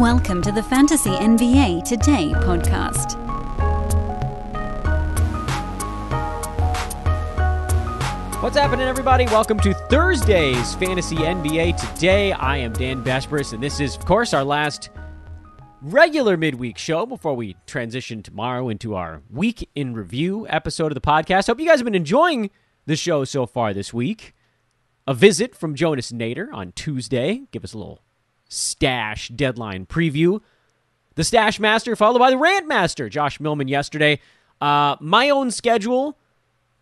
Welcome to the Fantasy NBA Today podcast. What's happening, everybody? Welcome to Thursday's Fantasy NBA Today. I am Dan Besbris, and this is, of course, our last regular midweek show before we transition tomorrow into our week in review episode of the podcast. Hope you guys have been enjoying the show so far this week. A visit from Jonas Nader on Tuesday. Give us a little stash deadline preview. The Stash Master, followed by the Rant Master, Josh Millman, yesterday. Uh, my own schedule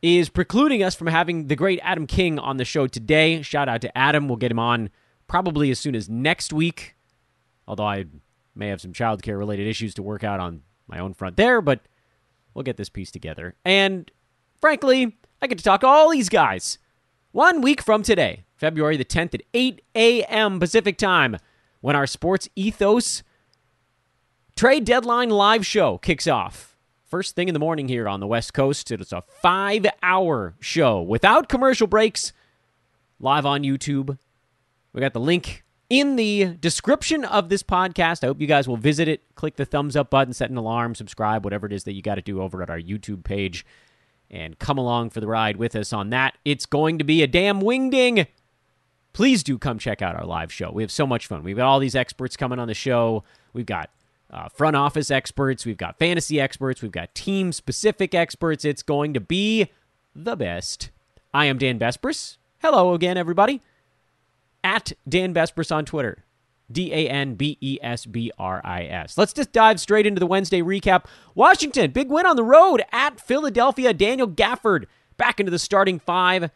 is precluding us from having the great Adam King on the show today. Shout out to Adam. We'll get him on probably as soon as next week, although I may have some childcare related issues to work out on my own front there, but we'll get this piece together. And frankly, I get to talk to all these guys one week from today, February the 10th at 8 a.m. Pacific time, when our SportsEthos trade deadline live show kicks off first thing in the morning here on the West Coast. It's a five hour show without commercial breaks, live on YouTube. We got the link in the description of this podcast. I hope you guys will visit it. Click the thumbs up button, set an alarm, subscribe, whatever it is that you got to do over at our YouTube page, and come along for the ride with us on that. It's going to be a damn wingding. Please do come check out our live show. We have so much fun. We've got all these experts coming on the show. We've got uh, front office experts, we've got fantasy experts, we've got team specific experts. It's going to be the best. I am Dan Besbris. Hello again, everybody. At Dan Besbris on Twitter. D A N B E S B R I S. Let's just dive straight into the Wednesday recap. Washington, big win on the road at Philadelphia. Daniel Gafford back into the starting five.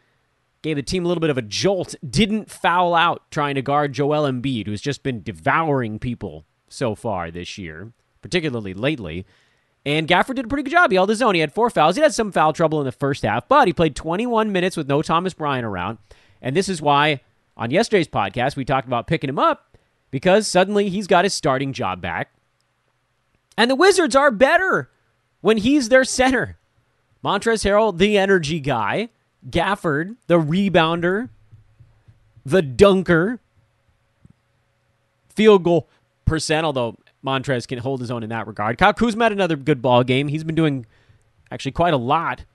Gave the team a little bit of a jolt. Didn't foul out trying to guard Joel Embiid, who's just been devouring people so far this year, particularly lately. And Gafford did a pretty good job. He held his own. He had four fouls. He had some foul trouble in the first half, but he played 21 minutes with no Thomas Bryant around. And this is why on yesterday's podcast we talked about picking him up because suddenly he's got his starting job back. And the Wizards are better when he's their center. Montrezl Harrell, the energy guy. Gafford, the rebounder, the dunker, field goal percent, although Montrez can hold his own in that regard. Kyle Kuzma had another good ball game. He's been doing actually quite a lot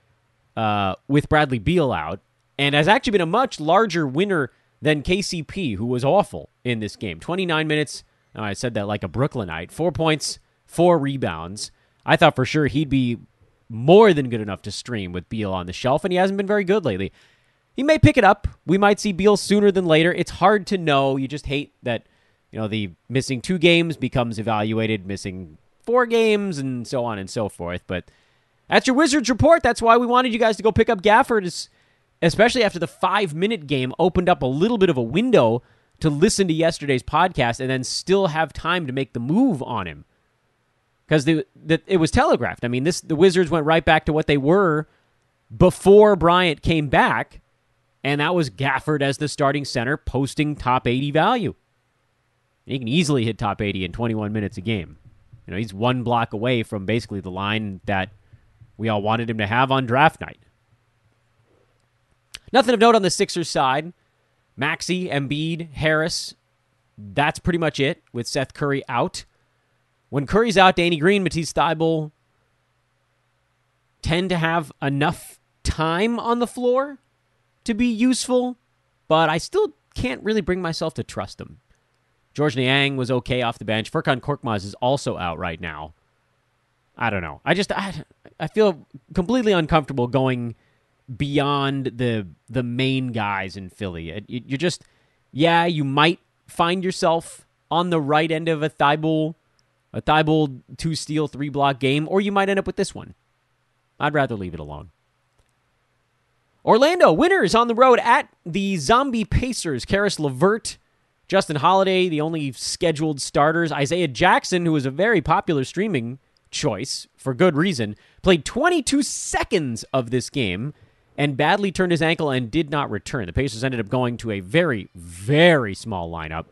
uh, with Bradley Beal out, and has actually been a much larger winner than KCP, who was awful in this game. 29 minutes. Oh, I said that like a Brooklynite. Four points, four rebounds. I thought for sure he'd be more than good enough to stream with Beal on the shelf, and he hasn't been very good lately. He may pick it up. We might see Beal sooner than later. It's hard to know. You just hate that you know, the missing two games becomes evaluated, missing four games, and so on and so forth. But that's your Wizards report. That's why we wanted you guys to go pick up Gafford, especially after the five minute game opened up a little bit of a window to listen to yesterday's podcast and then still have time to make the move on him. Because the, the, it was telegraphed. I mean, this the Wizards went right back to what they were before Bryant came back, and that was Gafford as the starting center, posting top 80 value. He can easily hit top 80 in 21 minutes a game. You know, he's one block away from basically the line that we all wanted him to have on draft night. Nothing of note on the Sixers side. Maxey, Embiid, Harris. That's pretty much it with Seth Curry out. When Curry's out, Danny Green, Matisse Thybulle tend to have enough time on the floor to be useful, but I still can't really bring myself to trust them. Georges Niang was okay off the bench. Furkan Korkmaz is also out right now. I don't know. I just I, I feel completely uncomfortable going beyond the the main guys in Philly. You're just yeah, you might find yourself on the right end of a Thybulle, a Thybulle two steal three block game, or you might end up with this one. I'd rather leave it alone. Orlando winners on the road at the Zombie Pacers. Caris LeVert Justin Holiday, the only scheduled starters. Isaiah Jackson, who was a very popular streaming choice for good reason, played 22 seconds of this game and badly turned his ankle and did not return. The Pacers ended up going to a very, very small lineup,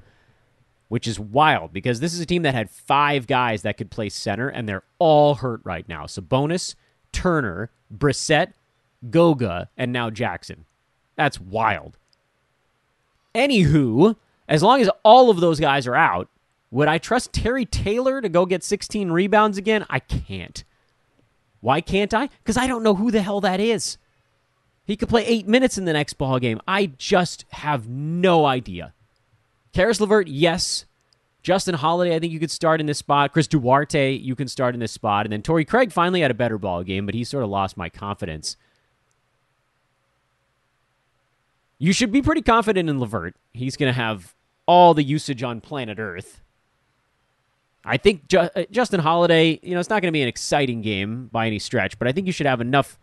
which is wild because this is a team that had five guys that could play center, and they're all hurt right now. Sabonis, Turner, Brissett, Goga, and now Jackson. That's wild. Anywho, as long as all of those guys are out, Would I trust Terry Taylor to go get 16 rebounds again? I can't. Why can't I? Because I don't know who the hell that is. He could play eight minutes in the next ball game. I just have no idea. Caris LeVert, yes. Justin Holiday, I think you could start in this spot. Chris Duarte, you can start in this spot. And then Torrey Craig finally had a better ball game, but he sort of lost my confidence. You should be pretty confident in LeVert. He's going to have all the usage on planet Earth. I think Ju- uh, Justin Holiday, you know, it's not going to be an exciting game by any stretch, but I think you should have enough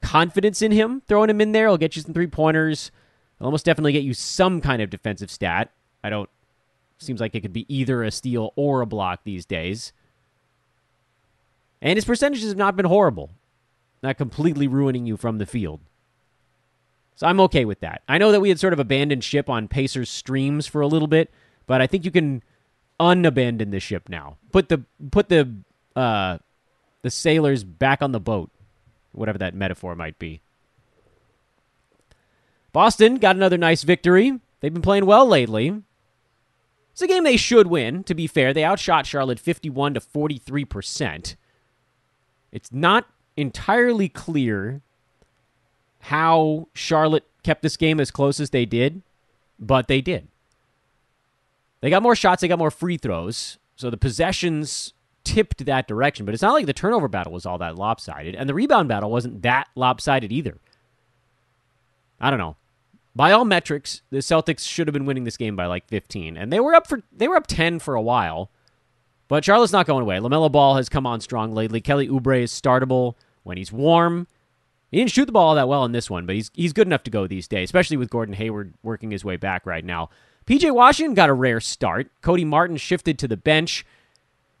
confidence in him. Throwing him in there will get you some three pointers. It'll almost definitely get you some kind of defensive stat. I don't. Seems like it could be either a steal or a block these days. And his percentages have not been horrible, not completely ruining you from the field. So I'm okay with that. I know that we had sort of abandoned ship on Pacers streams for a little bit, but I think you can unabandon the ship now. Put the put the uh, the sailors back on the boat, whatever that metaphor might be. Boston got another nice victory. They've been playing well lately. It's a game they should win, to be fair. They outshot Charlotte 51 to 43%. It's not entirely clear how Charlotte kept this game as close as they did, but they did. They got more shots, they got more free throws, so the possessions tipped that direction, but it's not like the turnover battle was all that lopsided, and the rebound battle wasn't that lopsided either. I don't know. By all metrics, the Celtics should have been winning this game by like 15, and they were up for they were up 10 for a while. But Charlotte's not going away. LaMelo Ball has come on strong lately. Kelly Oubre is startable when he's warm. He didn't shoot the ball all that well in this one, but he's he's good enough to go these days, especially with Gordon Hayward working his way back right now. PJ Washington got a rare start. Cody Martin shifted to the bench.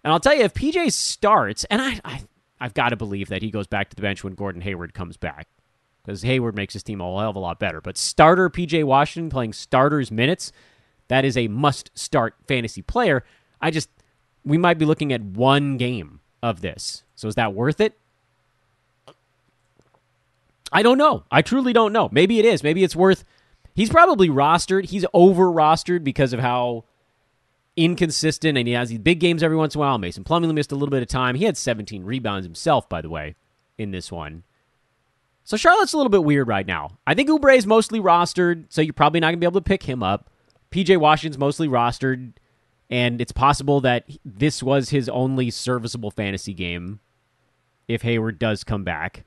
And I'll tell you, if PJ starts, and I, I I've got to believe that he goes back to the bench when Gordon Hayward comes back. Because Hayward makes his team a hell of a lot better. But starter PJ Washington playing starters minutes, that is a must start fantasy player. I just we might be looking at one game of this. So is that worth it? I don't know. I truly don't know. Maybe it is. Maybe it's worth. He's probably rostered. He's over rostered because of how inconsistent and he has these big games every once in a while. Mason Plumlee missed a little bit of time. He had 17 rebounds himself, by the way, in this one. So Charlotte's a little bit weird right now. I think Oubre is mostly rostered, so you're probably not going to be able to pick him up. PJ Washington's mostly rostered, and it's possible that this was his only serviceable fantasy game if Hayward does come back.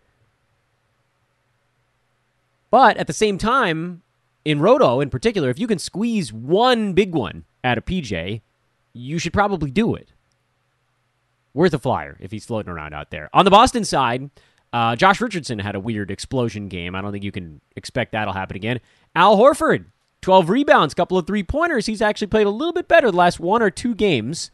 But at the same time, in Roto in particular, if you can squeeze one big one out of PJ, you should probably do it. Worth a flyer if he's floating around out there. On the Boston side, uh, Josh Richardson had a weird explosion game. I don't think you can expect that'll happen again. Al Horford, 12 rebounds, couple of three pointers. He's actually played a little bit better the last one or two games.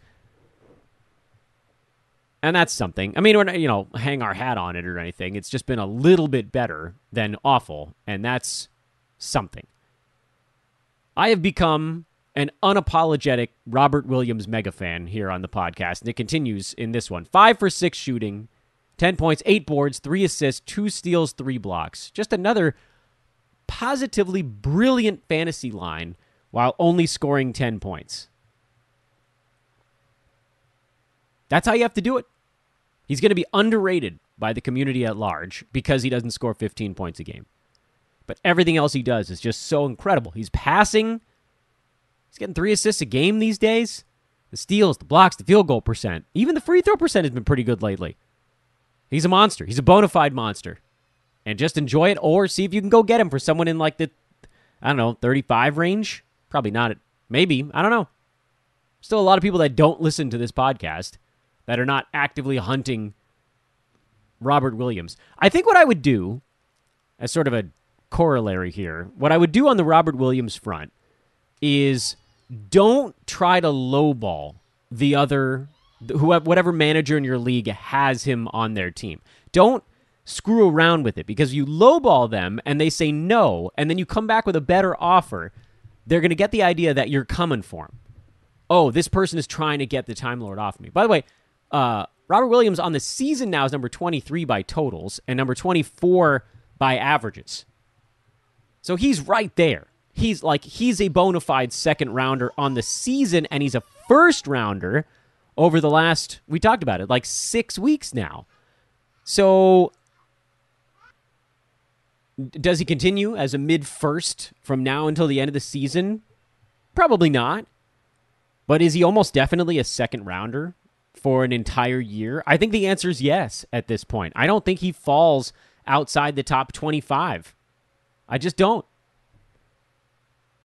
And that's something. I mean, we're not, you know, hang our hat on it or anything. It's just been a little bit better than awful, and that's something. I have become an unapologetic Robert Williams mega fan here on the podcast, and it continues in this one. Five for six shooting, 10 points, eight boards, three assists, two steals, three blocks. Just another positively brilliant fantasy line while only scoring 10 points. That's how you have to do it. He's going to be underrated by the community at large because he doesn't score 15 points a game. But everything else he does is just so incredible. He's passing. He's getting three assists a game these days. The steals, the blocks, the field goal percent. Even the free throw percent has been pretty good lately. He's a monster. He's a bona fide monster. And just enjoy it or see if you can go get him for someone in like the, I don't know, 35 range. Probably not. Maybe. I don't know. Still a lot of people that don't listen to this podcast that are not actively hunting Robert Williams. I think what I would do, as sort of a corollary here, what I would do on the Robert Williams front is don't try to lowball the other whoever whatever manager in your league has him on their team. Don't screw around with it because you lowball them and they say no and then you come back with a better offer, they're going to get the idea that you're coming for him. Oh, this person is trying to get the Time Lord off me. By the way, uh, Robert Williams on the season now is number 23 by totals and number 24 by averages. So he's right there. he's like he's a bona fide second rounder on the season, and he's a first rounder over the last we talked about it like six weeks now. So does he continue as a mid first from now until the end of the season? Probably not. But is he almost definitely a second rounder for an entire year? I think the answer is yes at this point. I don't think he falls outside the top 25. I just don't.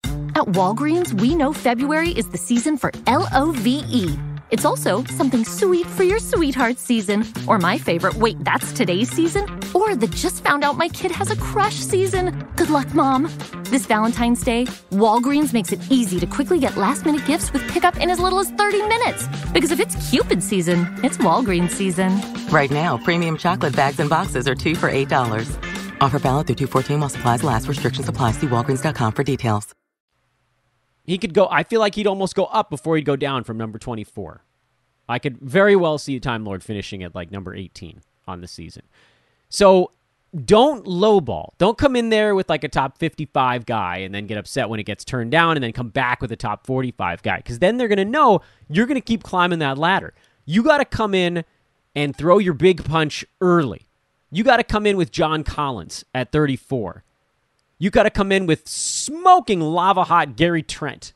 At Walgreens, we know February is the season for L O V E it's also something sweet for your sweetheart season, or my favorite, wait, that's today's season, or the just found out my kid has a crush season. Good luck, Mom. This Valentine's Day, Walgreens makes it easy to quickly get last minute gifts with pickup in as little as 30 minutes. Because if it's Cupid season, it's Walgreens season. Right now, premium chocolate bags and boxes are two for $8. Offer valid through 214 while supplies last. Restrictions apply. See walgreens.com for details. He could go, I feel like he'd almost go up before he'd go down from number 24. I could very well see Time Lord finishing at like number 18 on the season. So don't lowball. Don't come in there with like a top 55 guy and then get upset when it gets turned down and then come back with a top 45 guy because then they're going to know you're going to keep climbing that ladder. You got to come in and throw your big punch early. You got to come in with John Collins at 34. You got to come in with smoking lava hot Gary Trent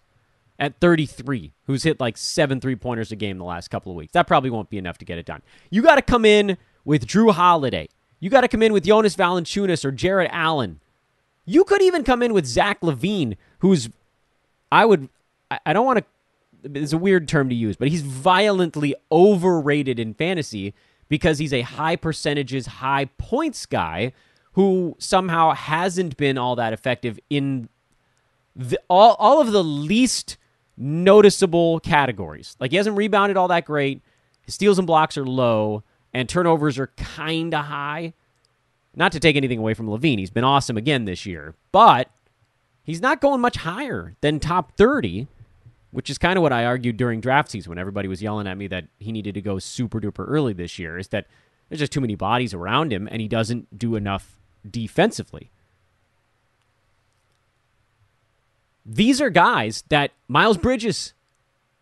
at 33, who's hit like seven three pointers a game the last couple of weeks. That probably won't be enough to get it done. You got to come in with Jrue Holiday. You got to come in with Jonas Valanciunas or Jarrett Allen. You could even come in with Zach LaVine, who's, I would, I don't want to, it's a weird term to use, but he's violently overrated in fantasy because he's a high percentages, high points guy who somehow hasn't been all that effective in the, all, all of the least noticeable categories. Like he hasn't rebounded all that great. His steals and blocks are low, and turnovers are kind of high. Not to take anything away from LaVine, he's been awesome again this year, but he's not going much higher than top 30, which is kind of what I argued during draft season when everybody was yelling at me that he needed to go super duper early this year. Is that there's just too many bodies around him, and he doesn't do enough defensively. These are guys that Miles Bridges,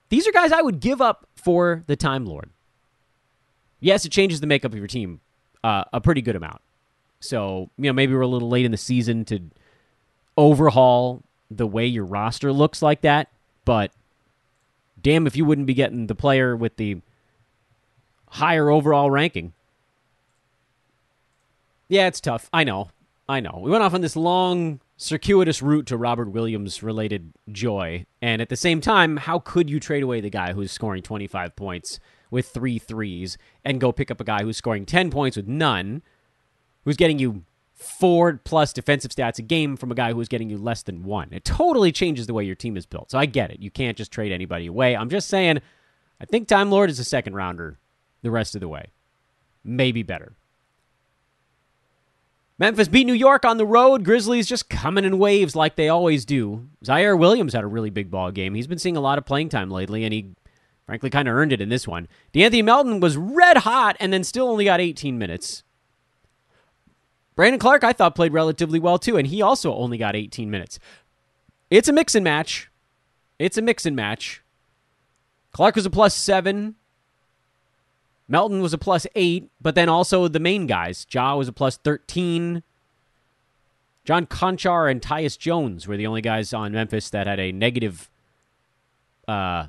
these are guys I would give up for the Time Lord. Yes, it changes the makeup of your team uh, a pretty good amount. So, you know, maybe we're a little late in the season to overhaul the way your roster looks like that, but damn if you wouldn't be getting the player with the higher overall ranking. Yeah, it's tough. I know. I know. We went off on this long circuitous route to Robert Williams related joy. And at the same time, how could you trade away the guy who's scoring 25 points with three threes and go pick up a guy who's scoring 10 points with none, who's getting you four plus defensive stats a game from a guy who's getting you less than one? It totally changes the way your team is built. So I get it. You can't just trade anybody away. I'm just saying, I think Time Lord is a second rounder the rest of the way. Maybe better. Memphis beat New York on the road. Grizzlies just coming in waves like they always do. Ziaire Williams had a really big ball game. He's been seeing a lot of playing time lately, and he frankly kind of earned it in this one. De'Anthony Melton was red hot and then still only got 18 minutes. Brandon Clarke, I thought, played relatively well too, and he also only got 18 minutes. It's a mix and match. It's a mix and match. Clarke was a plus seven. Melton was a plus eight, but then also the main guys. Ja was a plus 13. John Konchar and Tyus Jones were the only guys on Memphis that had a negative uh,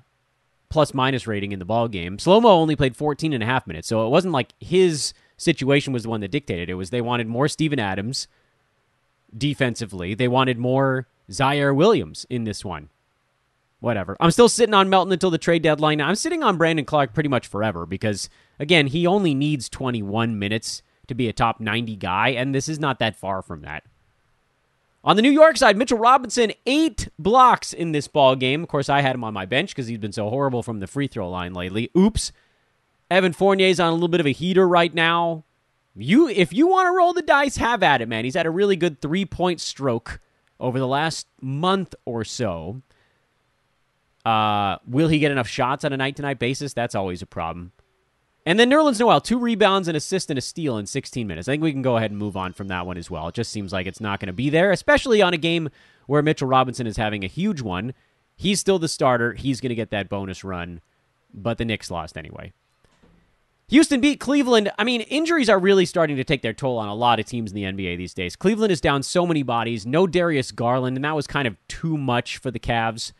plus minus rating in the ball game. Slow Mo only played 14 and a half minutes, so it wasn't like his situation was the one that dictated. It was they wanted more Steven Adams defensively. They wanted more Ziaire Williams in this one whatever. I'm still sitting on Melton until the trade deadline. I'm sitting on Brandon Clarke pretty much forever because, again, he only needs 21 minutes to be a top 90 guy, and this is not that far from that. On the New York side, Mitchell Robinson, eight blocks in this ball game. Of course, I had him on my bench because he's been so horrible from the free throw line lately. Oops. Evan Fournier's on a little bit of a heater right now. You, if you want to roll the dice, have at it, man. He's had a really good three point stroke over the last month or so. Uh, will he get enough shots on a night to night basis? That's always a problem. And then Nerlens Noel, two rebounds, an assist, and a steal in 16 minutes. I think we can go ahead and move on from that one as well. It just seems like it's not going to be there, especially on a game where Mitchell Robinson is having a huge one. He's still the starter. He's going to get that bonus run, but the Knicks lost anyway. Houston beat Cleveland. I mean, injuries are really starting to take their toll on a lot of teams in the NBA these days. Cleveland is down so many bodies. No Darius Garland, and that was kind of too much for the Cavs.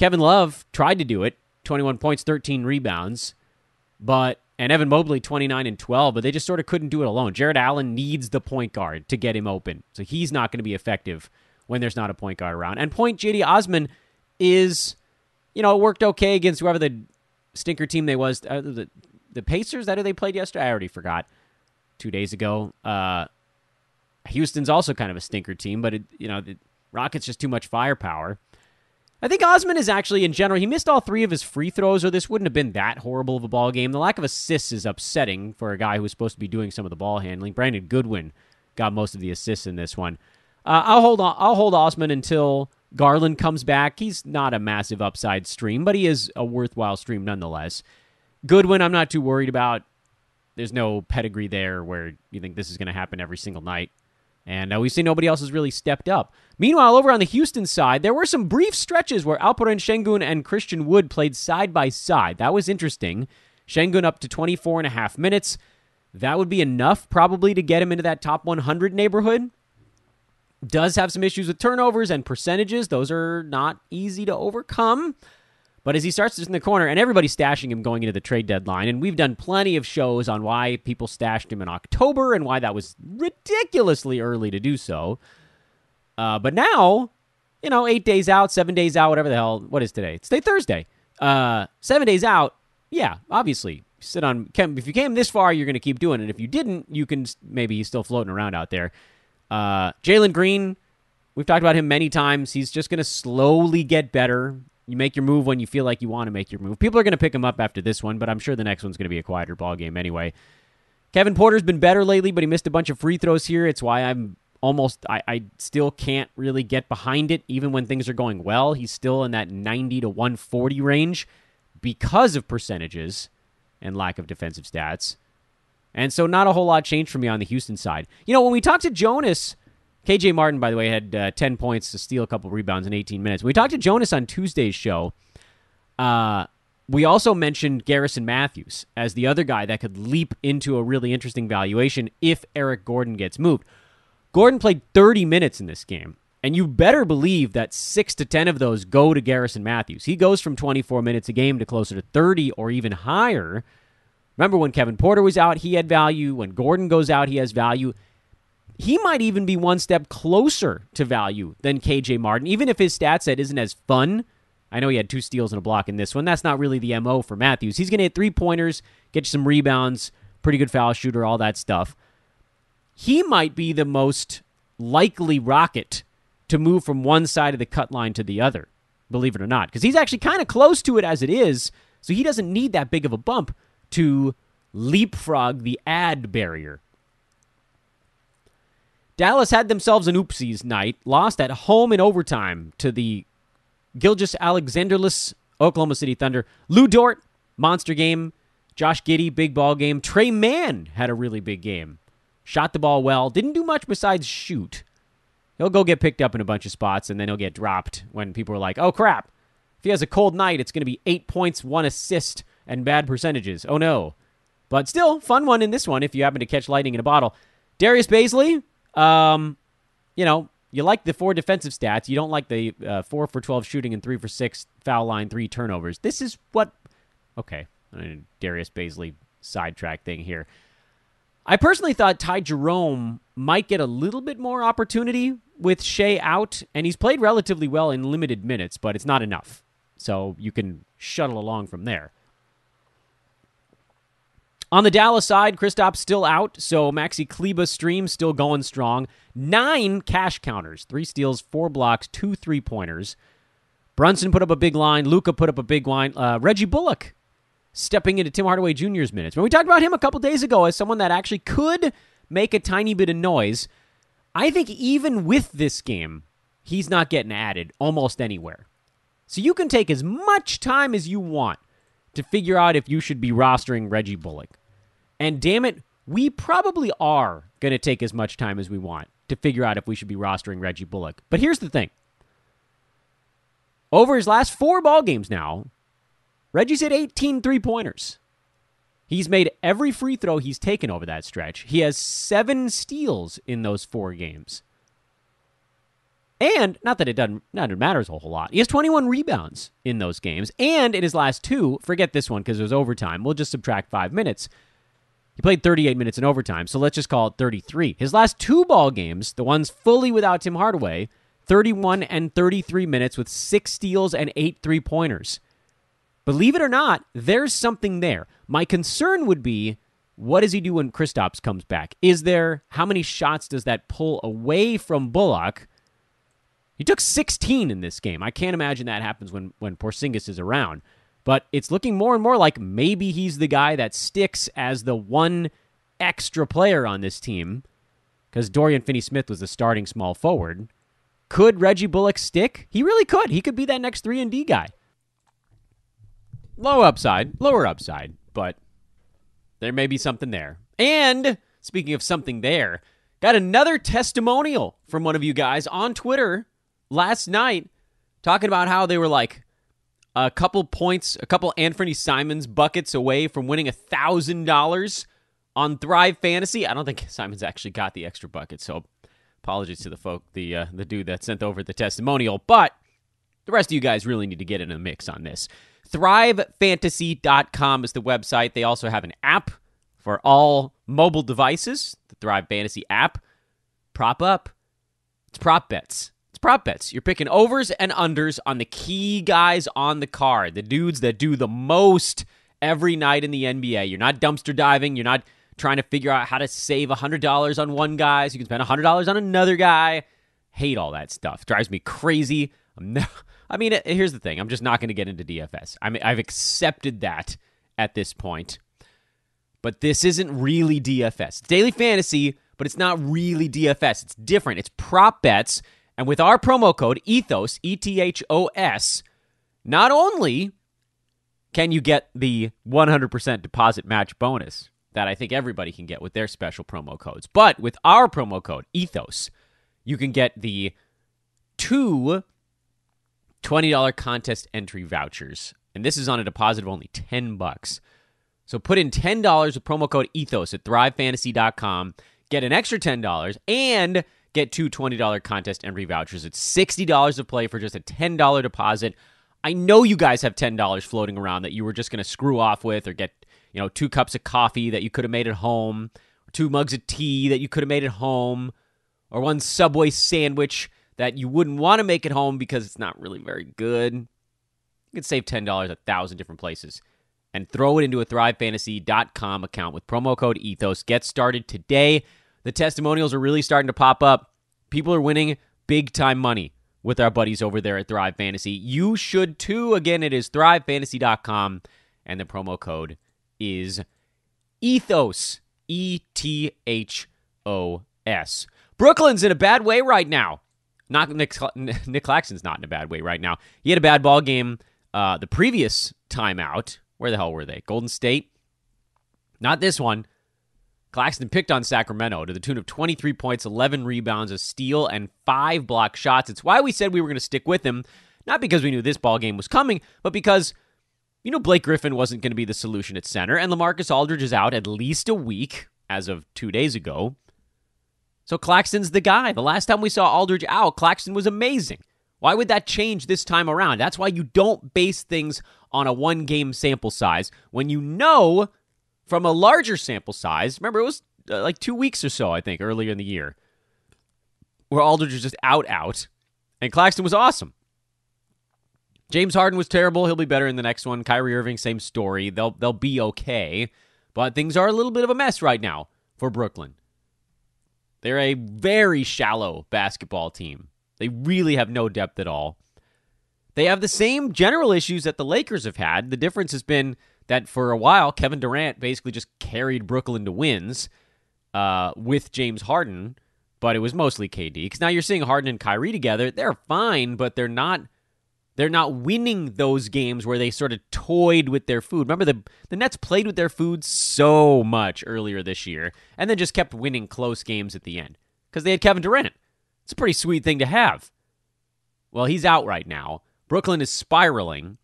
Kevin Love tried to do it 21 points, 13 rebounds, but and Evan Mobley 29 and 12, but they just sort of couldn't do it alone. Jarrett Allen needs the point guard to get him open. So he's not going to be effective when there's not a point guard around. And point Cedi Osman is you know, it worked okay against whoever the stinker team they was uh, the the Pacers that who they played yesterday. I already forgot. Two days ago, uh, Houston's also kind of a stinker team, but it, you know the Rockets just too much firepower. I think Osman is actually in general. He missed all three of his free throws, or this wouldn't have been that horrible of a ball game. The lack of assists is upsetting for a guy who was supposed to be doing some of the ball handling. Brandon Goodwin got most of the assists in this one. Uh, I'll hold on. I'll hold Osman until Garland comes back. He's not a massive upside stream, but he is a worthwhile stream nonetheless. Goodwin, I'm not too worried about. There's no pedigree there where you think this is going to happen every single night. And uh, we've seen nobody else has really stepped up. Meanwhile, over on the Houston side, there were some brief stretches where Alperen Sengun and Christian Wood played side by side. That was interesting. Sengun up to 24 and a half minutes. That would be enough probably to get him into that top 100 neighborhood does have some issues with turnovers and percentages. Those are not easy to overcome. But as he starts in the corner, and everybody's stashing him going into the trade deadline, and we've done plenty of shows on why people stashed him in October and why that was ridiculously early to do so. Uh, but now, you know, eight days out, seven days out, whatever the hell, what is today? It's today Thursday. Uh, seven days out, yeah, obviously, sit on. If you came this far, you're going to keep doing it. If you didn't, you can maybe he's still floating around out there. Uh, Jalen Green, we've talked about him many times. He's just going to slowly get better. You make your move when you feel like you want to make your move. People are going to pick him up after this one, but I'm sure the next one's going to be a quieter ball game anyway. Kevin Porter's been better lately, but he missed a bunch of free throws here. It's why I'm almost I, I still can't really get behind it even when things are going well. He's still in that 90 to 140 range because of percentages and lack of defensive stats. And so not a whole lot changed for me on the Houston side. You know, when we talked to Jonas, KJ Martin, by the way, had uh, 10 points to steal a couple rebounds in 18 minutes. We talked to Jonas on Tuesday's show. Uh, we also mentioned Garrison Matthews as the other guy that could leap into a really interesting valuation if Eric Gordon gets moved. Gordon played 30 minutes in this game, and you better believe that 6 to 10 of those go to Garrison Matthews. He goes from 24 minutes a game to closer to 30 or even higher Remember when Kevin Porter was out, he had value. When Gordon goes out, he has value. He might even be one step closer to value than KJ Martin, even if his stat set isn't as fun. I know he had two steals and a block in this one. That's not really the MO for Matthews. He's going to hit three pointers, get you some rebounds, pretty good foul shooter, all that stuff. He might be the most likely rocket to move from one side of the cut line to the other, believe it or not, because he's actually kind of close to it as it is, so he doesn't need that big of a bump to leapfrog the ad barrier. Dallas had themselves an oopsies night, lost at home in overtime to the Gilgis Alexanderless Oklahoma City Thunder. Lu Dort, monster game. Josh Giddey, big ball game. Tre Mann had a really big game. Shot the ball well. Didn't do much besides shoot. He'll go get picked up in a bunch of spots, and then he'll get dropped when people are like, oh crap. If he has a cold night, it's going to be eight points, one assist, and bad percentages. Oh no. But still, fun one in this one if you happen to catch lightning in a bottle. Darius Bazley, um, you know, you like the four defensive stats. You don't like the uh, four for 12 shooting and three for six foul line, three turnovers. This is what. Okay. Darius Bazley sidetrack thing here. I personally thought Ty Jerome might get a little bit more opportunity with Shea out, and he's played relatively well in limited minutes, but it's not enough. So you can shuttle along from there. On the Dallas side, Kristaps still out, so Maxi Kleber stream still going strong. Nine cash counters, three steals, four blocks, two three pointers. Brunson put up a big line. Luka put up a big line. Uh, Reggie Bullock stepping into Tim Hardaway Jr.'s minutes. When we talked about him a couple days ago as someone that actually could make a tiny bit of noise, I think even with this game, he's not getting added almost anywhere. So you can take as much time as you want to figure out if you should be rostering Reggie Bullock. And damn it, we probably are going to take as much time as we want to figure out if we should be rostering Reggie Bullock. But here's the thing over his last four ball games now, Reggie's hit 18 three pointers. He's made every free throw he's taken over that stretch. He has seven steals in those four games. And not that it doesn't not it matters a whole lot. He has 21 rebounds in those games. And in his last two, forget this one because it was overtime. We'll just subtract five minutes. He played 38 minutes in overtime, so let's just call it 33. His last two ball games, the ones fully without Tim Hardaway, 31 and 33 minutes with six steals and eight three pointers. Believe it or not, there's something there. My concern would be what does he do when Kristaps comes back? Is there how many shots does that pull away from Bullock? He took 16 in this game. I can't imagine that happens when when Porzingis is around. But it's looking more and more like maybe he's the guy that sticks as the one extra player on this team because Dorian Finney-Smith was the starting small forward. Could Reggie Bullock stick? He really could. He could be that next 3 and D guy. Low upside, lower upside, but there may be something there. And speaking of something there, got another testimonial from one of you guys on Twitter last night talking about how they were like a couple points, a couple Anfernee Simons buckets away from winning a thousand dollars on Thrive Fantasy. I don't think Simons actually got the extra bucket, so apologies to the folk, the uh, the dude that sent over the testimonial. But the rest of you guys really need to get in a mix on this. ThriveFantasy.com is the website. They also have an app for all mobile devices, the Thrive Fantasy app. Prop up. It's prop bets. Prop bets. You're picking overs and unders on the key guys on the card, the dudes that do the most every night in the NBA. You're not dumpster diving. You're not trying to figure out how to save $100 on one guy so you can spend $100 on another guy. Hate all that stuff. Drives me crazy. No, I mean, uh, here's the thing. I'm just not going to get into DFS. I mean, I've accepted that at this point. But this isn't really DFS. It's daily fantasy, but it's not really DFS. It's different. It's prop bets. And with our promo code ETHOS, E T H O S, not only can you get the 100% deposit match bonus that I think everybody can get with their special promo codes, but with our promo code ETHOS, you can get the two $20 contest entry vouchers. And this is on a deposit of only 10 bucks. So put in $10 with promo code ETHOS at thrivefantasy.com, get an extra $10 and get two $20 contest entry vouchers. It's $60 to play for just a $10 deposit. I know you guys have $10 floating around that you were just going to screw off with or get, you know, two cups of coffee that you could have made at home, or two mugs of tea that you could have made at home, or one Subway sandwich that you wouldn't want to make at home because it's not really very good. You can save $10 a thousand different places and throw it into a thrivefantasy.com account with promo code ethos. Get started today. The testimonials are really starting to pop up. People are winning big time money with our buddies over there at Thrive Fantasy. You should too. Again, it is thrivefantasy.com and the promo code is ethos. E T H O S. Brooklyn's in a bad way right now. Not Nic, Nic Claxton's not in a bad way right now. He had a bad ball game uh, the previous timeout. Where the hell were they? Golden State. Not this one. Claxton picked on Sacramento to the tune of 23 points, 11 rebounds, a steal, and five block shots. It's why we said we were going to stick with him, not because we knew this ball game was coming, but because you know Blake Griffin wasn't going to be the solution at center, and LaMarcus Aldridge is out at least a week as of two days ago. So Claxton's the guy. The last time we saw Aldridge out, Claxton was amazing. Why would that change this time around? That's why you don't base things on a one game sample size when you know from a larger sample size. Remember, it was uh, like two weeks or so, I think, earlier in the year, where Aldridge was just out, out, and Claxton was awesome. James Harden was terrible. He'll be better in the next one. Kyrie Irving, same story. They'll they'll be okay, but things are a little bit of a mess right now for Brooklyn. They're a very shallow basketball team. They really have no depth at all. They have the same general issues that the Lakers have had. The difference has been that for a while, Kevin Durant basically just carried Brooklyn to wins uh, with James Harden, but it was mostly KD. Because now you're seeing Harden and Kyrie together. They're fine, but they're not They're not winning those games where they sort of toyed with their food. Remember, the, the Nets played with their food so much earlier this year and then just kept winning close games at the end because they had Kevin Durant. It's a pretty sweet thing to have. Well, he's out right now. Brooklyn is spiraling.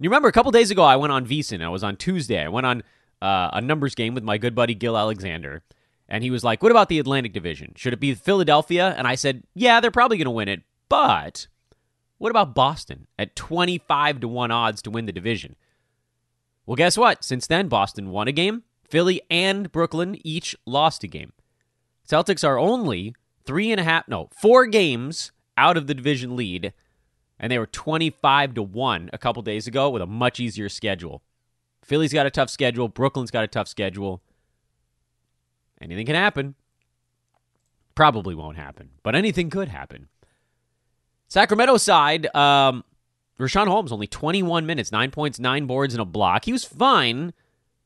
You remember a couple days ago, I went on VSiN. I was on Tuesday. I went on uh, a numbers game with my good buddy Gill Alexander. And he was like, What about the Atlantic Division? Should it be Philadelphia? And I said, Yeah, they're probably going to win it. But what about Boston at 25 to 1 odds to win the division? Well, guess what? Since then, Boston won a game. Philly and Brooklyn each lost a game. Celtics are only three and a half, no, four games out of the division lead, and they were 25 to 1 a couple days ago with a much easier schedule. Philly's got a tough schedule. Brooklyn's got a tough schedule. Anything can happen. Probably won't happen, but anything could happen. Sacramento side, um, Richaun Holmes only 21 minutes, nine points, nine boards, and a block. He was fine.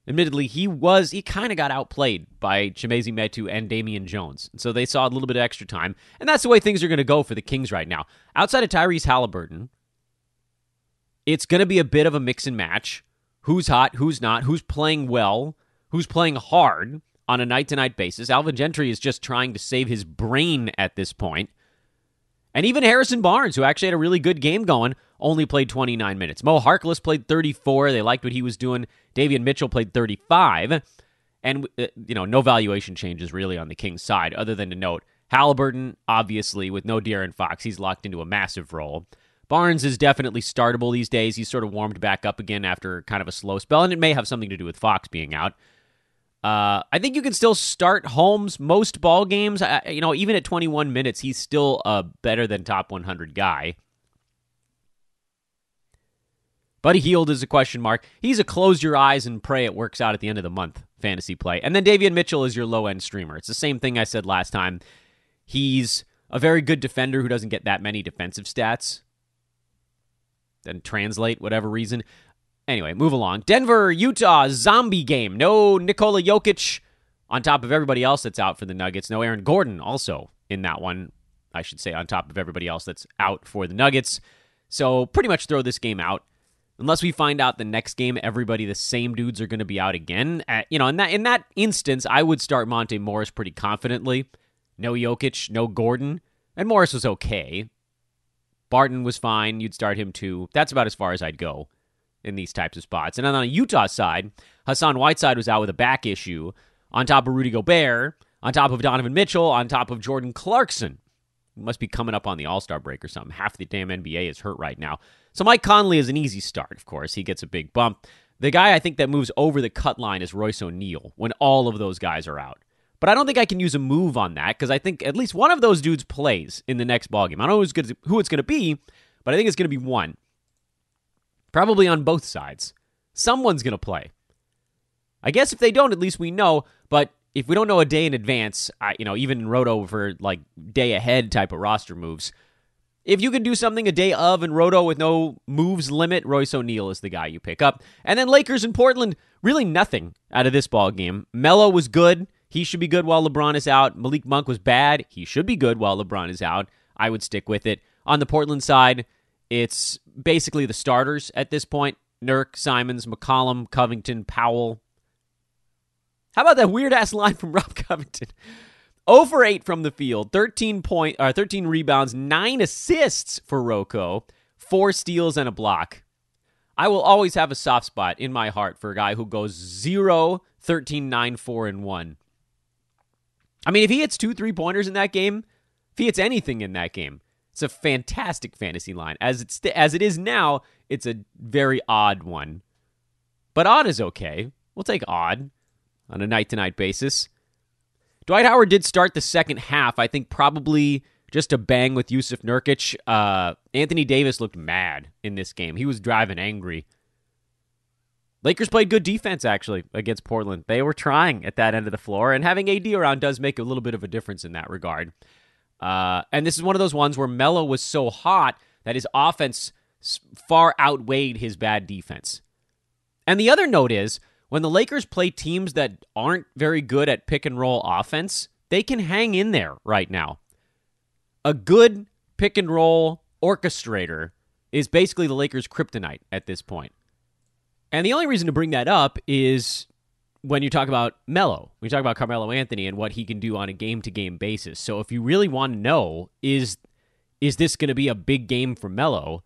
Admittedly, he was he kind of got outplayed by Chimezie Metu and Damian Jones, so they saw a little bit of extra time, and that's the way things are going to go for the Kings right now. Outside of Tyrese Halliburton, it's going to be a bit of a mix and match. Who's hot? Who's not? Who's playing well? Who's playing hard on a night to night basis? Alvin Gentry is just trying to save his brain at this point. And even Harrison Barnes, who actually had a really good game going, only played 29 minutes. Mo Harkless played 34. They liked what he was doing. Davion Mitchell played 35. And, uh, you know, no valuation changes really on the Kings side, other than to note Halliburton, obviously, with no De'Aaron Fox, he's locked into a massive role. Barnes is definitely startable these days. He's sort of warmed back up again after kind of a slow spell, and it may have something to do with Fox being out. Uh, I think you can still start Holmes most ball games. Uh, you know, even at 21 minutes, he's still a better than top 100 guy. Buddy Hield is a question mark. He's a close your eyes and pray it works out at the end of the month fantasy play. And then Davion Mitchell is your low end streamer. It's the same thing I said last time. He's a very good defender who doesn't get that many defensive stats. Then translate whatever reason. Anyway, move along. Denver, Utah, zombie game. No Nikola Jokic on top of everybody else that's out for the Nuggets. No Aaron Gordon also in that one. I should say on top of everybody else that's out for the Nuggets. So pretty much throw this game out. Unless we find out the next game, everybody, the same dudes are going to be out again. Uh, you know, in that in that instance, I would start Monte Morris pretty confidently. No Jokic, no Gordon, and Morris was okay. Barton was fine. You'd start him too. That's about as far as I'd go in these types of spots. And on the Utah side, Hassan Whiteside was out with a back issue on top of Rudy Gobert, on top of Donovan Mitchell, on top of Jordan Clarkson. He must be coming up on the All Star break or something. Half the damn NBA is hurt right now. So Mike Conley is an easy start, of course. He gets a big bump. The guy I think that moves over the cut line is Royce O'Neal when all of those guys are out. But I don't think I can use a move on that because I think at least one of those dudes plays in the next ballgame. I don't know who it's going to be, but I think it's going to be one. Probably on both sides. Someone's going to play. I guess if they don't, at least we know. But if we don't know a day in advance, I, you know, even in Roto for like day ahead type of roster moves, if you can do something a day of in Roto with no moves limit, Royce O'Neal is the guy you pick up. And then Lakers in Portland, really nothing out of this ball game. Melo was good. He should be good while LeBron is out. Malik Monk was bad. He should be good while LeBron is out. I would stick with it. On the Portland side, it's basically the starters at this point Nurk, Simons, McCollum, Covington, Powell. How about that weird ass line from Rob Covington? 0 for 8 from the field, 13 point or uh, 13 rebounds, 9 assists for Rocco, 4 steals and a block. I will always have a soft spot in my heart for a guy who goes 0 13 9 4 and 1. I mean, if he hits two three pointers in that game, if he hits anything in that game, it's a fantastic fantasy line. As it's as it is now, it's a very odd one. But odd is okay. We'll take odd on a night to night basis. Dwight Howard did start the second half. I think probably just to bang with Jusuf Nurkic. Uh, Anthony Davis looked mad in this game. He was driving angry. Lakers played good defense actually against Portland. They were trying at that end of the floor, and having AD around does make a little bit of a difference in that regard. Uh, and this is one of those ones where Melo was so hot that his offense far outweighed his bad defense. And the other note is when the Lakers play teams that aren't very good at pick and roll offense, they can hang in there right now. A good pick and roll orchestrator is basically the Lakers' kryptonite at this point. And the only reason to bring that up is when you talk about Melo, when you talk about Carmelo Anthony and what he can do on a game to game basis. So if you really want to know, is is this going to be a big game for Melo?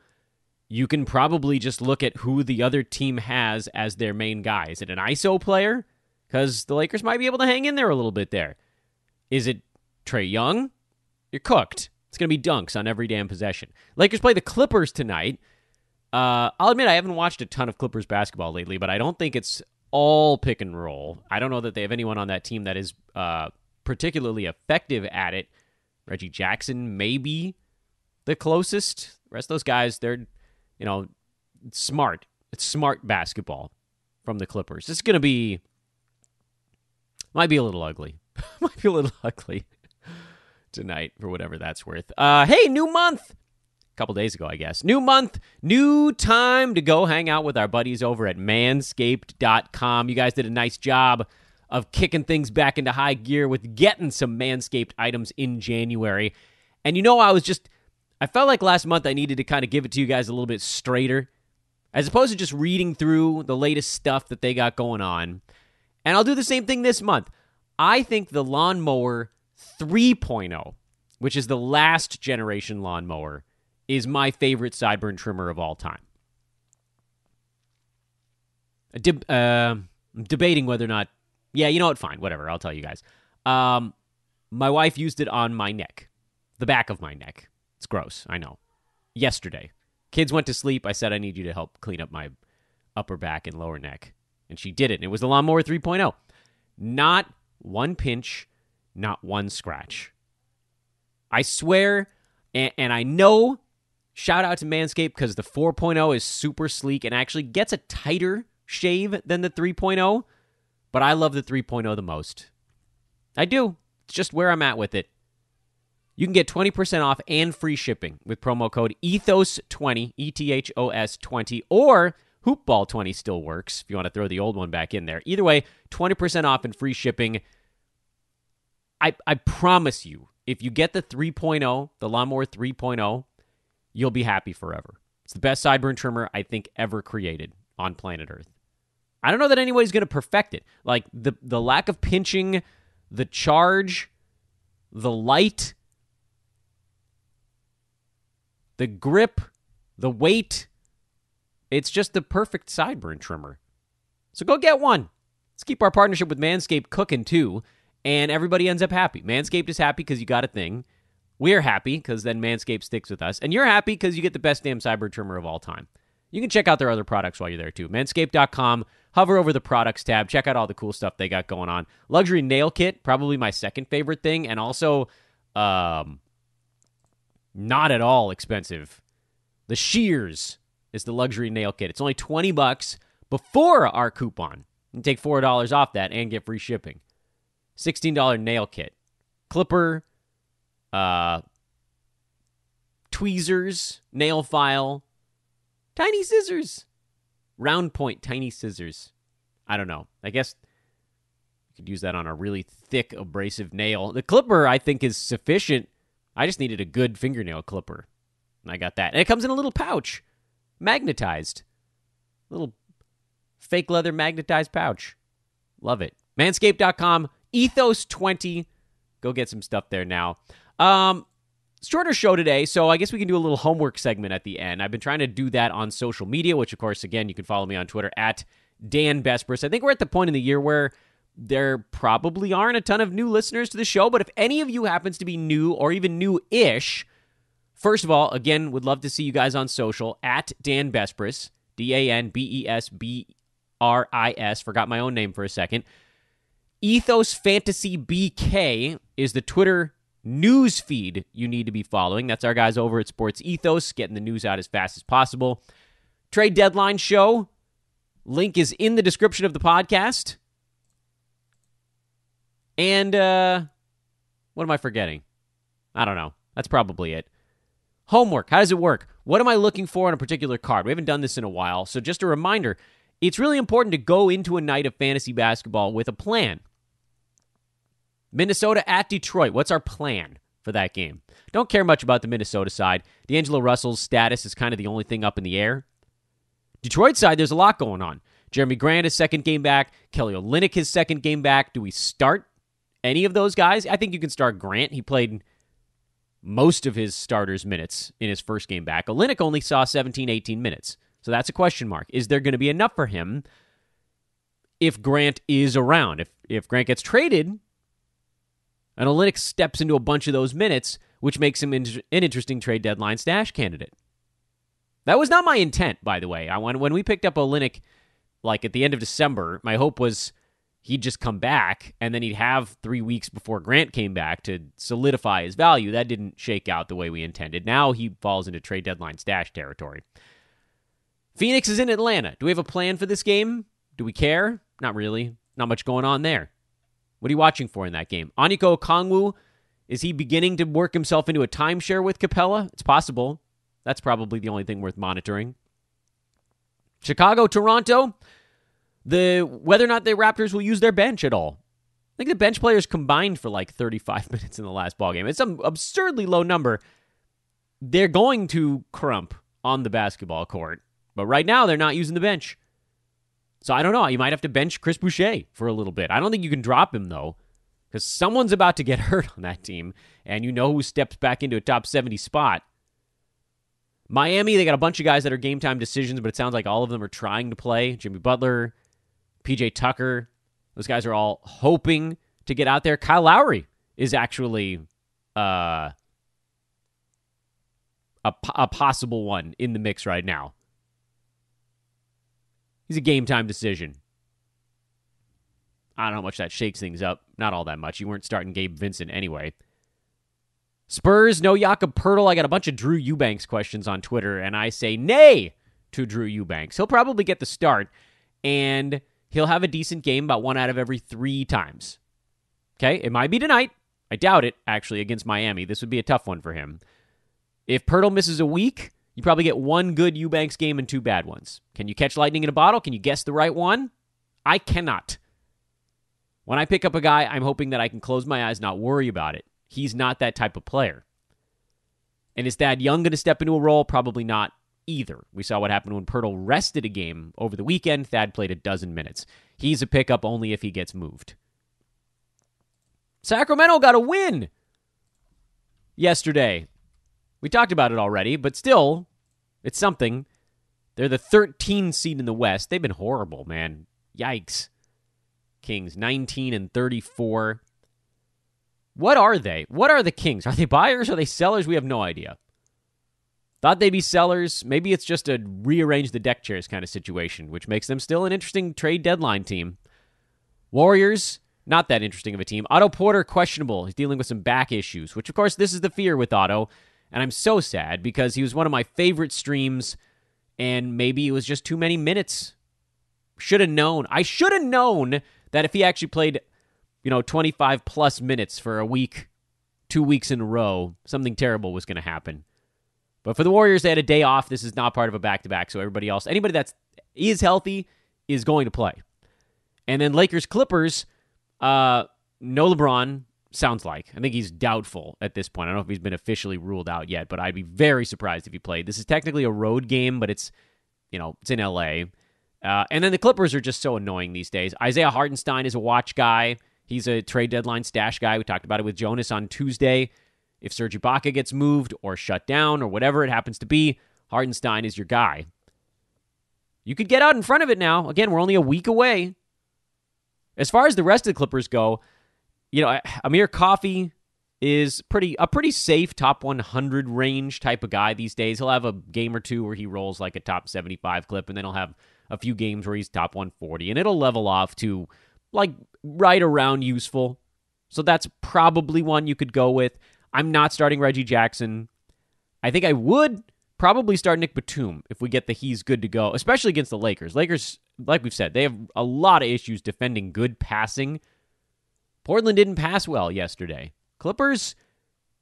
You can probably just look at who the other team has as their main guy. Is it an ISO player? Because the Lakers might be able to hang in there a little bit there. Is it Trae Young? You're cooked. It's going to be dunks on every damn possession. Lakers play the Clippers tonight. Uh, I'll admit I haven't watched a ton of Clippers basketball lately, but I don't think it's all pick and roll. I don't know that they have anyone on that team that is uh, particularly effective at it. Reggie Jackson, maybe the closest. The rest of those guys, they're, you know, smart. It's smart basketball from the Clippers. It's going to be, might be a little ugly. might be a little ugly tonight for whatever that's worth. Uh, hey, new month couple days ago, I guess. New month, new time to go hang out with our buddies over at manscaped.com. You guys did a nice job of kicking things back into high gear with getting some Manscaped items in January. And you know, I was just, I felt like last month I needed to kind of give it to you guys a little bit straighter, as opposed to just reading through the latest stuff that they got going on. And I'll do the same thing this month. I think the lawnmower 3.0, which is the last generation lawnmower, is my favorite sideburn trimmer of all time. De- uh, I'm debating whether or not. Yeah, you know what? Fine, whatever. I'll tell you guys. Um, my wife used it on my neck, the back of my neck. It's gross, I know. Yesterday, kids went to sleep. I said I need you to help clean up my upper back and lower neck, and she did it. And it was the lawnmower 3.0. Not one pinch, not one scratch. I swear, and, and I know Shout out to Manscaped because the 4.0 is super sleek and actually gets a tighter shave than the 3.0, but I love the 3.0 the most. I do. It's just where I'm at with it. You can get 20% off and free shipping with promo code ETHOS20, E T H O S 20, or Hoopball20 still works if you want to throw the old one back in there. Either way, 20% off and free shipping. I, I promise you, if you get the 3.0, the Lawnmower 3.0, you'll be happy forever. It's the best sideburn trimmer I think ever created on planet Earth. I don't know that anybody's going to perfect it. Like the the lack of pinching, the charge, the light, the grip, the weight. It's just the perfect sideburn trimmer. So go get one. Let's keep our partnership with Manscaped cooking too, and everybody ends up happy. Manscaped is happy because you got a thing. We're happy because then Manscaped sticks with us. And you're happy because you get the best damn cyber trimmer of all time. You can check out their other products while you're there too. Manscaped.com. Hover over the products tab. Check out all the cool stuff they got going on. Luxury nail kit, probably my second favorite thing. And also, um, not at all expensive. The Shears is the luxury nail kit. It's only 20 bucks before our coupon. You take $4 off that and get free shipping. $16 nail kit. Clipper, uh, tweezers, nail file, tiny scissors, round point, tiny scissors. I don't know. I guess you could use that on a really thick, abrasive nail. The clipper, I think, is sufficient. I just needed a good fingernail clipper. And I got that. And it comes in a little pouch, magnetized. Little fake leather magnetized pouch. Love it. Manscaped.com, ethos20. Go get some stuff there now. Um, shorter show today, so I guess we can do a little homework segment at the end. I've been trying to do that on social media, which, of course, again, you can follow me on Twitter at Dan Besbris. I think we're at the point in the year where there probably aren't a ton of new listeners to the show, but if any of you happens to be new or even new ish, first of all, again, would love to see you guys on social at Dan Besbris, D A N B E S B R I S. Forgot my own name for a second. Ethos Fantasy BK is the Twitter news feed you need to be following. That's our guys over at SportsEthos, getting the news out as fast as possible. Trade deadline show. Link is in the description of the podcast. And uh what am I forgetting? I don't know. That's probably it. Homework. How does it work? What am I looking for on a particular card? We haven't done this in a while. So just a reminder, it's really important to go into a night of fantasy basketball with a plan. Minnesota at Detroit. What's our plan for that game. Don't care much about the Minnesota side. D'Angelo Russell's status is kind of the only thing up in the air. Detroit side, there's a lot going on. Jerami Grant, his second game back. Kelly Olynyk, his second game back. Do we start any of those guys? I think you can start Grant. He played most of his starters' minutes in his first game back. Olynyk only saw 17, 18 minutes. So that's a question mark. Is there going to be enough for him if Grant is around? If if Grant gets traded and Olynyk steps into a bunch of those minutes, which makes him an interesting trade deadline stash candidate. That was not my intent, by the way. I when when we picked up Olynyk, like at the end of December, my hope was he'd just come back and then he'd have three weeks before Grant came back to solidify his value. That didn't shake out the way we intended. Now he falls into trade deadline stash territory. Phoenix is in Atlanta. Do we have a plan for this game? Do we care? Not really. Not much going on there. What are you watching for in that game? Onyeka Okongwu, is he beginning to work himself into a timeshare with Capela? It's possible. That's probably the only thing worth monitoring. Chicago, Toronto, the whether or not the Raptors will use their bench at all. I think the bench players combined for like 35 minutes in the last ball game. It's some absurdly low number. They're going to crump on the basketball court. But right now, they're not using the bench. So I don't know. You might have to bench Chris Boucher for a little bit. I don't think you can drop him, though, because someone's about to get hurt on that team, and you know who steps back into a top 70 spot. Miami, they got a bunch of guys that are game time decisions, but it sounds like all of them are trying to play. Jimmy Butler, PJ Tucker, those guys are all hoping to get out there. Kyle Lowry is actually uh, a, a possible one in the mix right now. He's a game time decision. I don't know how much that shakes things up. Not all that much. You weren't starting Gabe Vincent anyway. Spurs, no Jakob Poeltl. I got a bunch of Drew Eubanks questions on Twitter, and I say nay to Drew Eubanks. He'll probably get the start, and he'll have a decent game about one out of every three times. Okay, it might be tonight. I doubt it, actually, against Miami. This would be a tough one for him. If Poeltl misses a week, you probably get one good Eubanks game and two bad ones. Can you catch lightning in a bottle? Can you guess the right one? I cannot. When I pick up a guy, I'm hoping that I can close my eyes, not worry about it. He's not that type of player. And is Thad Young going to step into a role? Probably not either. We saw what happened when Poeltl rested a game over the weekend. Thad played a dozen minutes. He's a pickup only if he gets moved. Sacramento got a win yesterday. We talked about it already, but still, it's something. They're the 13 seed in the West. They've been horrible, man. Yikes. Kings 19 and 34. What are they? What are the Kings? Are they buyers? Are they sellers? We have no idea. Thought they'd be sellers. Maybe it's just a rearrange the deck chairs kind of situation, which makes them still an interesting trade deadline team. Warriors, not that interesting of a team. Otto Porter, questionable. He's dealing with some back issues, which, of course, this is the fear with Otto. And I'm so sad because he was one of my favorite streams, and maybe it was just too many minutes. Should have known. I should have known that if he actually played, you know, 25 plus minutes for a week, two weeks in a row, something terrible was going to happen. But for the Warriors, they had a day off. This is not part of a back to back. So everybody else, anybody that's is healthy, is going to play. And then Lakers Clippers, uh, no LeBron, sounds like. I think he's doubtful at this point. I don't know if he's been officially ruled out yet, but I'd be very surprised if he played. This is technically a road game, but it's, you know, it's in LA. Uh, and then the Clippers are just so annoying these days. Isaiah Hartenstein is a watch guy. He's a trade deadline stash guy. We talked about it with Jonas on Tuesday. If Serge Ibaka gets moved or shut down or whatever it happens to be, Hartenstein is your guy. You could get out in front of it now. Again, we're only a week away. As far as the rest of the Clippers go, you know, Amir Coffey is pretty a pretty safe top 100 range type of guy these days. He'll have a game or two where he rolls like a top 75 clip, and then he'll have a few games where he's top 140, and it'll level off to like right around useful. So that's probably one you could go with. I'm not starting Reggie Jackson. I think I would probably start Nick Batum if we get the he's good to go, especially against the Lakers. Lakers, like we've said, they have a lot of issues defending good passing Portland didn't pass well yesterday. Clippers,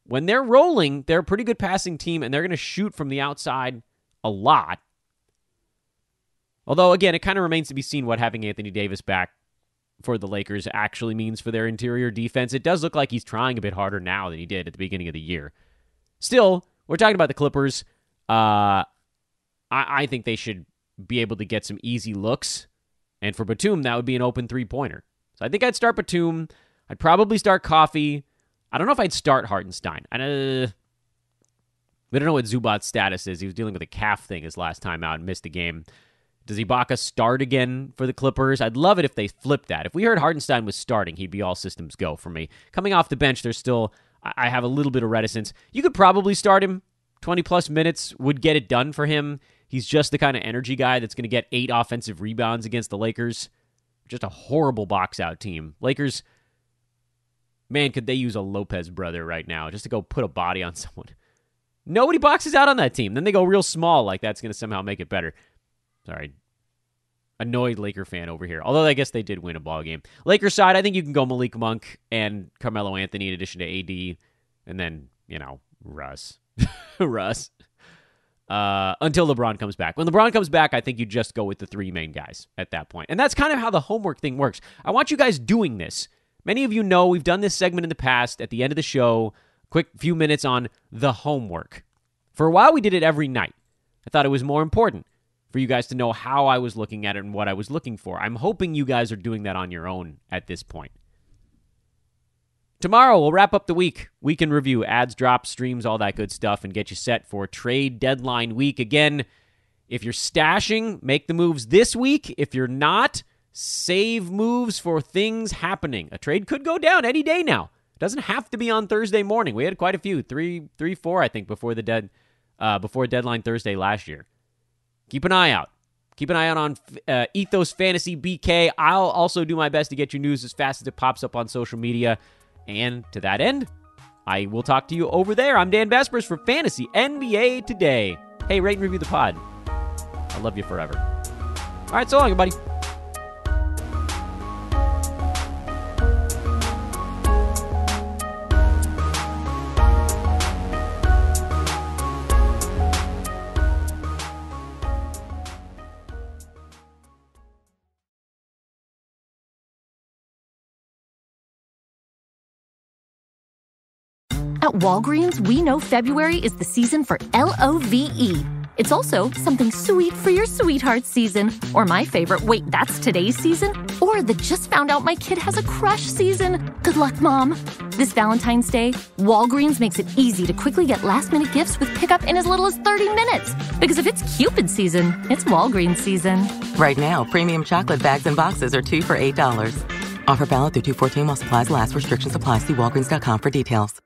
when they're rolling, they're a pretty good passing team, and they're going to shoot from the outside a lot. Although, again, it kind of remains to be seen what having Anthony Davis back for the Lakers actually means for their interior defense. It does look like he's trying a bit harder now than he did at the beginning of the year. Still, we're talking about the Clippers. Uh, I, I think they should be able to get some easy looks. And for Batum, that would be an open three pointer. So I think I'd start Batum. I'd probably start Coffey. I don't know if I'd start Hartenstein. I, uh, don't know what Zubac's status is. He was dealing with a calf thing his last time out and missed a game. Does Ibaka start again for the Clippers? I'd love it if they flipped that. If we heard Hartenstein was starting, he'd be all systems go for me. Coming off the bench, there's still I have a little bit of reticence. You could probably start him 20 plus minutes would get it done for him. He's just the kind of energy guy that's going to get eight offensive rebounds against the Lakers. Just a horrible box out team. Lakers, man, could they use a Lopez brother right now just to go put a body on someone? Nobody boxes out on that team. Then they go real small, like that's going to somehow make it better. Sorry, annoyed Laker fan over here. Although I guess they did win a ball game. Lakers side, I think you can go Malik Monk and Carmelo Anthony in addition to AD, and then you know Russ, Russ. Uh, until LeBron comes back. When LeBron comes back, I think you just go with the three main guys at that point. And that's kind of how the homework thing works. I want you guys doing this. Many of you know we've done this segment in the past at the end of the show. Quick few minutes on the homework. For a while, we did it every night. I thought it was more important for you guys to know how I was looking at it and what I was looking for. I'm hoping you guys are doing that on your own at this point. Tomorrow, we'll wrap up the week. Week in review, adds, drops, streams, all that good stuff, and get you set for trade deadline week. Again, if you're stashing, make the moves this week. If you're not, save moves for things happening. A trade could go down any day now. It doesn't have to be on Thursday morning. We had quite a few, three, three, four, I think, before the dead, uh, before deadline Thursday last year keep an eye out. Keep an eye out on uh, Ethos Fantasy BK. I'll also do my best to get you news as fast as it pops up on social media. And to that end, I will talk to you over there. I'm Dan Besbris for Fantasy NBA Today. Hey, rate and review the pod. I love you forever. All right, so long, everybody. Walgreens, we know February is the season for L O V E. It's also something sweet for your sweetheart season, or my favorite, wait, that's today's season, or the just found out my kid has a crush season. Good luck, Mom. This Valentine's Day, Walgreens makes it easy to quickly get last minute gifts with pickup in as little as 30 minutes. Because if it's Cupid season, it's Walgreens season. Right now, premium chocolate bags and boxes are two for $8. Offer valid through 214 while supplies last. Restrictions apply. See walgreens.com for details.